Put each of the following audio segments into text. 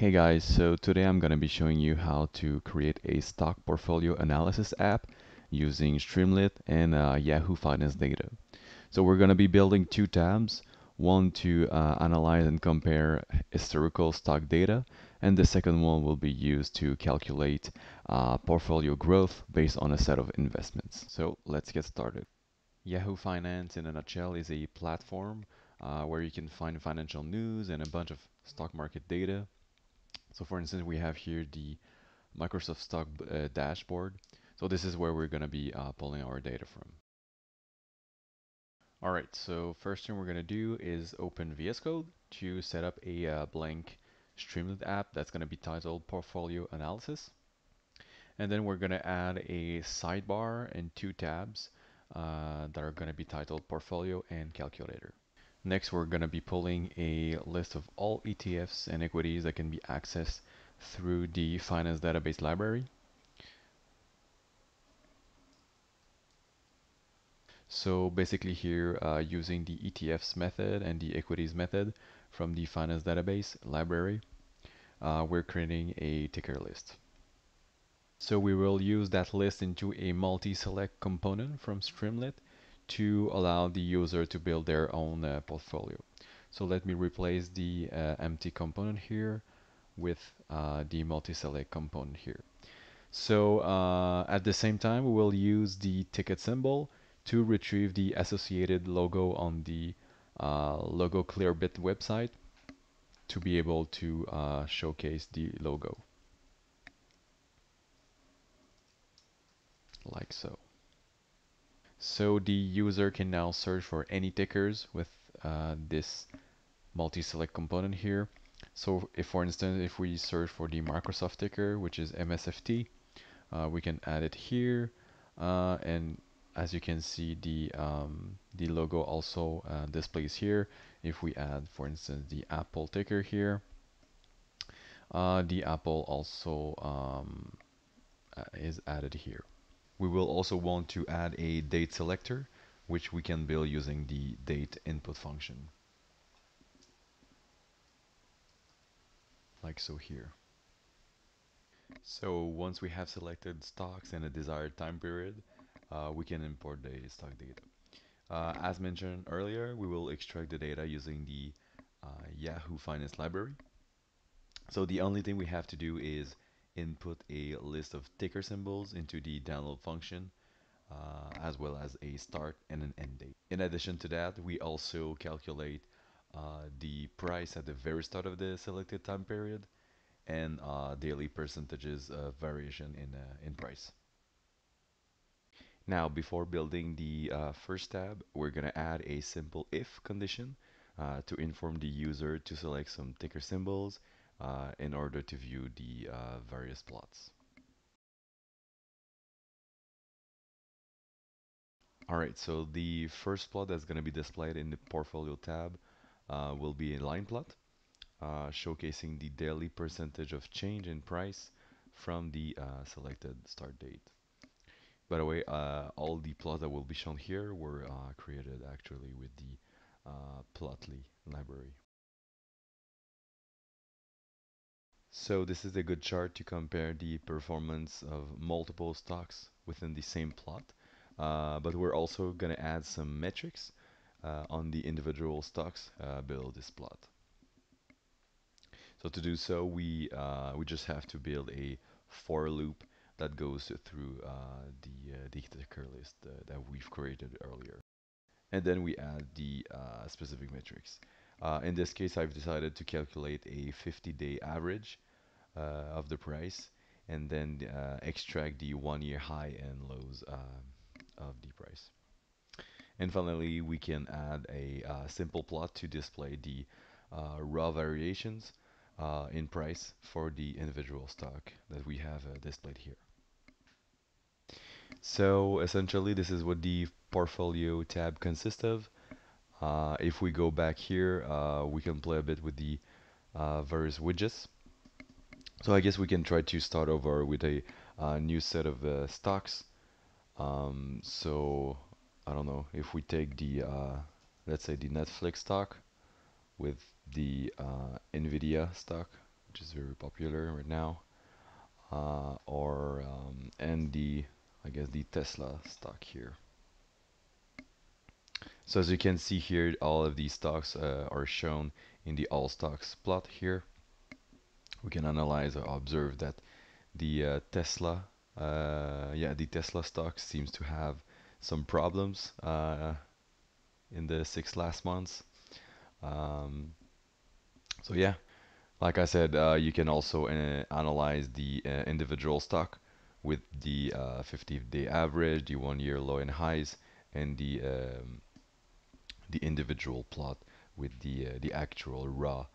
Hey guys, so today I'm going to be showing you how to create a stock portfolio analysis app using Streamlit and uh, Yahoo Finance data. So we're going to be building two tabs, one to uh, analyze and compare historical stock data, and the second one will be used to calculate uh, portfolio growth based on a set of investments. So let's get started. Yahoo Finance in a nutshell is a platform uh, where you can find financial news and a bunch of stock market data so for instance, we have here the Microsoft Stock uh, dashboard. So this is where we're going to be uh, pulling our data from. All right, so first thing we're going to do is open VS Code to set up a uh, blank Streamlit app that's going to be titled Portfolio Analysis. And then we're going to add a sidebar and two tabs uh, that are going to be titled Portfolio and Calculator. Next, we're going to be pulling a list of all ETFs and equities that can be accessed through the Finance Database Library. So basically here, uh, using the ETFs method and the equities method from the Finance Database Library, uh, we're creating a ticker list. So we will use that list into a multi-select component from Streamlit to allow the user to build their own uh, portfolio. So let me replace the uh, empty component here with uh, the multi-select component here. So uh, at the same time, we will use the ticker symbol to retrieve the associated logo on the uh, logo Clearbit website to be able to uh, showcase the logo. Like so. So the user can now search for any tickers with uh, this multi-select component here. So if for instance, if we search for the Microsoft ticker, which is MSFT, uh, we can add it here. Uh, and as you can see, the, um, the logo also uh, displays here. If we add, for instance, the Apple ticker here, uh, the Apple also um, uh, is added here. We will also want to add a date selector, which we can build using the date input function. Like so here. So once we have selected stocks and a desired time period, uh, we can import the stock data. Uh, as mentioned earlier, we will extract the data using the uh, Yahoo Finance library. So the only thing we have to do is input a list of ticker symbols into the download function uh, as well as a start and an end date. In addition to that, we also calculate uh, the price at the very start of the selected time period and uh, daily percentages of variation in, uh, in price. Now, before building the uh, first tab, we're going to add a simple if condition uh, to inform the user to select some ticker symbols in order to view the uh, various plots. Alright, so the first plot that's going to be displayed in the portfolio tab uh, will be a line plot uh, showcasing the daily percentage of change in price from the uh, selected start date. By the way, uh, all the plots that will be shown here were created actually with the Plotly library. So this is a good chart to compare the performance of multiple stocks within the same plot. Uh, but we're also going to add some metrics uh, on the individual stocks uh, below this plot. So to do so, we uh, we just have to build a for loop that goes through uh, the uh, the ticker list that we've created earlier, and then we add the specific metrics. In this case, I've decided to calculate a 50-day average uh, of the price and then uh, extract the one year high and lows uh, of the price. And finally, we can add a simple plot to display the raw variations in price for the individual stock that we have displayed here. So essentially, this is what the portfolio tab consists of. Uh, if we go back here, uh, we can play a bit with the uh, various widgets. So I guess we can try to start over with a uh, new set of uh, stocks. Um, so I don't know if we take the let's say the Netflix stock with the Nvidia stock which is very popular right now, uh, or um, and the I guess the Tesla stock here. So as you can see here, all of these stocks uh, are shown in the all stocks plot here. We can analyze or observe that the uh, Tesla, uh, yeah, the Tesla stock seems to have some problems uh, in the six last months. Um, so yeah, like I said, uh, you can also uh, analyze the individual stock with the 50-day average, the one-year low and highs, and the um, the individual plot with the the actual raw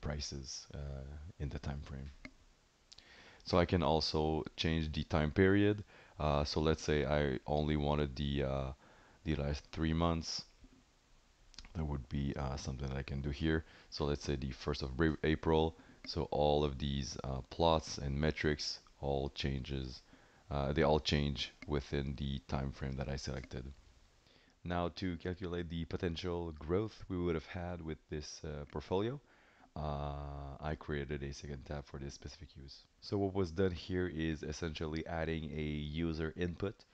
prices in the time frame. So I can also change the time period. Uh, so let's say I only wanted the uh, the last three months. That would be uh, something that I can do here. So let's say the 1st of April. So all of these uh, plots and metrics all changes. Uh, they all change within the time frame that I selected. Now to calculate the potential growth we would have had with this uh, portfolio, uh, I created a second tab for this specific use. So what was done here is essentially adding a user input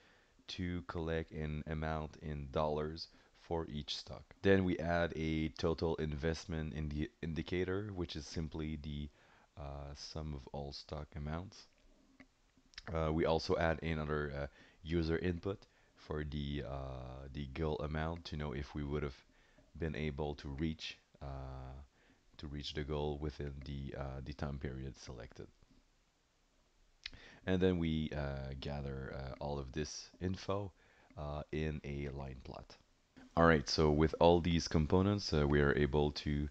to collect an amount in dollars for each stock. Then we add a total investment in the indicator, which is simply the uh, sum of all stock amounts. Uh, we also add another uh, user input for the uh, the goal amount to know if we would have been able to reach uh, to reach the goal within the, uh, the time period selected. And then we uh, gather uh, all of this info uh, in a line plot. Alright, so with all these components, we are able to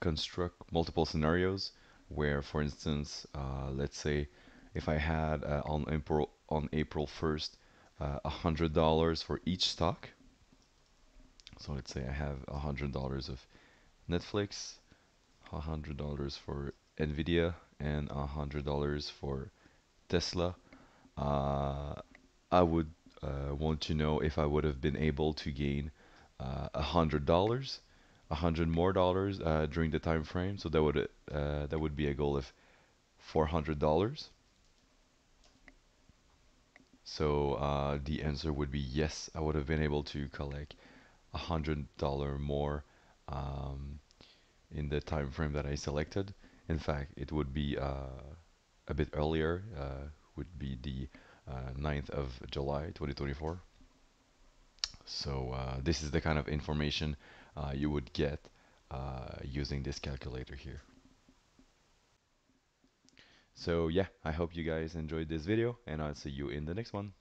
construct multiple scenarios where, for instance, let's say if I had on April on April 1st hundred dollars for each stock. So let's say I have a hundred dollars of Netflix, $100 for Nvidia and $100 for Tesla. Uh, I would uh, want to know if I would have been able to gain uh, $100, 100 more dollars uh, during the time frame. So that would uh, that would be a goal of $400. So uh, the answer would be yes, I would have been able to collect $100 more um, in the time frame that I selected. In fact, it would be uh, a bit earlier, uh, would be the uh, 9th of July 2024. So uh, this is the kind of information uh, you would get uh, using this calculator here. So yeah, I hope you guys enjoyed this video and I'll see you in the next one.